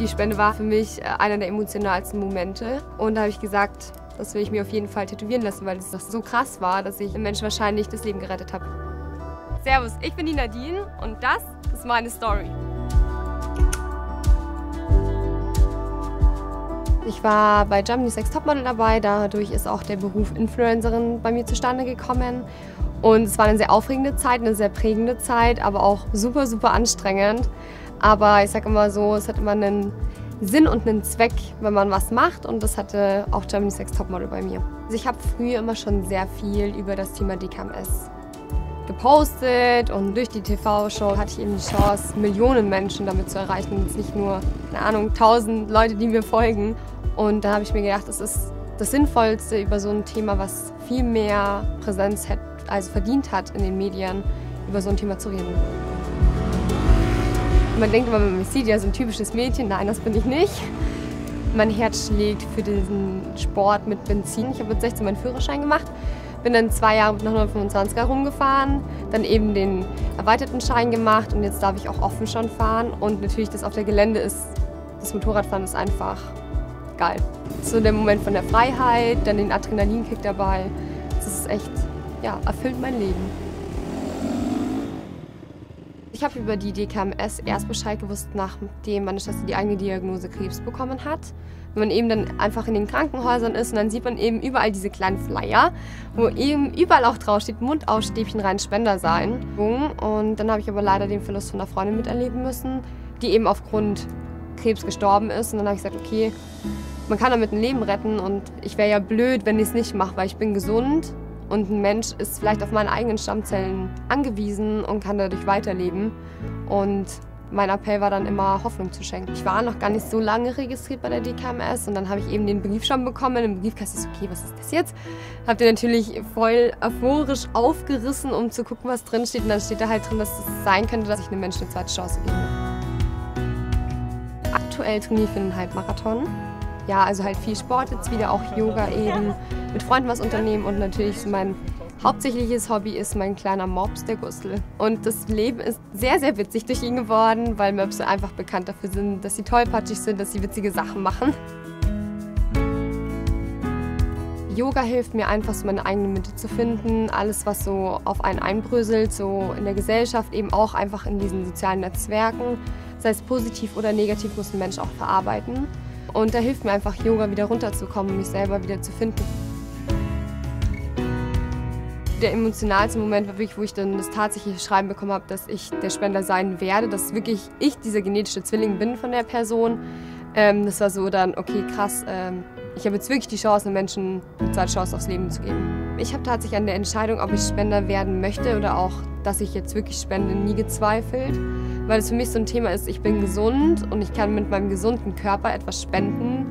Die Spende war für mich äh, einer der emotionalsten Momente. Und da habe ich gesagt, das will ich mir auf jeden Fall tätowieren lassen, weil es so krass war, dass ich einem Menschen wahrscheinlich das Leben gerettet habe. Servus, ich bin die Nadine und das ist meine Story. Ich war bei Germany's Next Topmodel dabei, dadurch ist auch der Beruf Influencerin bei mir zustande gekommen. Und es war eine sehr aufregende Zeit, eine sehr prägende Zeit, aber auch super, super anstrengend. Aber ich sage immer so, es hat immer einen Sinn und einen Zweck, wenn man was macht. Und das hatte auch Germany's Next Topmodel bei mir. Also ich habe früher immer schon sehr viel über das Thema DKMS gepostet und durch die TV-Show hatte ich eben die Chance, Millionen Menschen damit zu erreichen. Und nicht nur, keine Ahnung, tausend Leute, die mir folgen. Und da habe ich mir gedacht, das ist das Sinnvollste über so ein Thema, was viel mehr Präsenz hat, also verdient hat in den Medien, über so ein Thema zu reden. Man denkt immer, wenn man mich sieht, ja, so ein typisches Mädchen. Nein, das bin ich nicht. Mein Herz schlägt für diesen Sport mit Benzin. Ich habe mit 16 meinen Führerschein gemacht, bin dann zwei Jahre mit einer 125er rumgefahren, dann eben den erweiterten Schein gemacht und jetzt darf ich auch offen schon fahren. Und natürlich das auf der Gelände ist, das Motorradfahren ist einfach geil. So der Moment von der Freiheit, dann den Adrenalinkick dabei. Das ist echt, ja, erfüllt mein Leben. Ich habe über die DKMS erst Bescheid gewusst, nachdem meine Schwester die eigene Diagnose Krebs bekommen hat. Wenn man eben dann einfach in den Krankenhäusern ist und dann sieht man eben überall diese kleinen Flyer, wo eben überall auch drauf steht, Mundausstäbchen rein Spender sein. Und dann habe ich aber leider den Verlust von einer Freundin miterleben müssen, die eben aufgrund Krebs gestorben ist. Und dann habe ich gesagt, okay, man kann damit ein Leben retten und ich wäre ja blöd, wenn ich es nicht mache, weil ich bin gesund und ein Mensch ist vielleicht auf meine eigenen Stammzellen angewiesen und kann dadurch weiterleben. Und mein Appell war dann immer, Hoffnung zu schenken. Ich war noch gar nicht so lange registriert bei der DKMS und dann habe ich eben den Brief schon bekommen. Im Briefkasten ist okay, was ist das jetzt? Habt ihr natürlich voll euphorisch aufgerissen, um zu gucken, was drin steht. Und dann steht da halt drin, dass es sein könnte, dass ich einem Menschen eine zweite Chance gebe. Aktuell trainiere ich für einen Halbmarathon ja, also halt viel Sport, jetzt wieder auch Yoga eben, mit Freunden was unternehmen und natürlich mein hauptsächliches Hobby ist mein kleiner Mops, der Gustl. Und das Leben ist sehr, sehr witzig durch ihn geworden, weil Möpse einfach bekannt dafür sind, dass sie tollpatschig sind, dass sie witzige Sachen machen. Yoga hilft mir einfach, so meine eigene Mitte zu finden. Alles, was so auf einen einbröselt, so in der Gesellschaft, eben auch einfach in diesen sozialen Netzwerken, sei es positiv oder negativ, muss ein Mensch auch verarbeiten. Und da hilft mir einfach Yoga wieder runterzukommen, mich selber wieder zu finden. Der emotionalste Moment war wirklich, wo ich dann das tatsächliche Schreiben bekommen habe, dass ich der Spender sein werde, dass wirklich ich dieser genetische Zwilling bin von der Person. Ähm, das war so dann, okay, krass, ähm, ich habe jetzt wirklich die Chance, einem Menschen eine zweite Chance aufs Leben zu geben. Ich habe tatsächlich an der Entscheidung, ob ich Spender werden möchte oder auch, dass ich jetzt wirklich spende, nie gezweifelt weil es für mich so ein Thema ist, ich bin gesund und ich kann mit meinem gesunden Körper etwas spenden,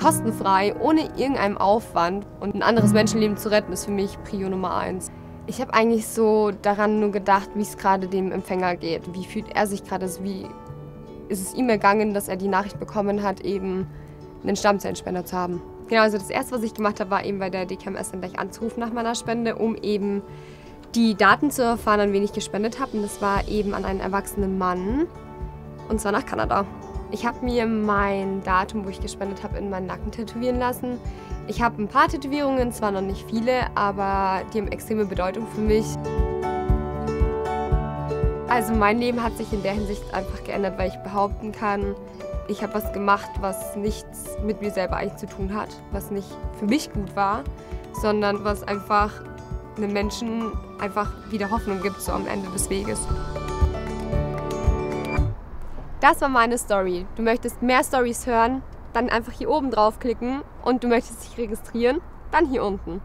kostenfrei, ohne irgendeinen Aufwand. Und ein anderes Menschenleben zu retten, ist für mich Prio Nummer eins. Ich habe eigentlich so daran nur gedacht, wie es gerade dem Empfänger geht. Wie fühlt er sich gerade? Also wie ist es ihm ergangen, dass er die Nachricht bekommen hat, eben einen Stammzellenspender zu haben? Genau, also das erste, was ich gemacht habe, war eben bei der DKMS dann gleich anzurufen nach meiner Spende, um eben die Daten zu erfahren, an wen ich gespendet habe. Und das war eben an einen erwachsenen Mann. Und zwar nach Kanada. Ich habe mir mein Datum, wo ich gespendet habe, in meinen Nacken tätowieren lassen. Ich habe ein paar Tätowierungen, zwar noch nicht viele, aber die haben extreme Bedeutung für mich. Also mein Leben hat sich in der Hinsicht einfach geändert, weil ich behaupten kann, ich habe was gemacht, was nichts mit mir selber eigentlich zu tun hat, was nicht für mich gut war, sondern was einfach einem Menschen einfach wieder Hoffnung gibt, so am Ende des Weges. Das war meine Story. Du möchtest mehr Stories hören, dann einfach hier oben draufklicken und du möchtest dich registrieren, dann hier unten.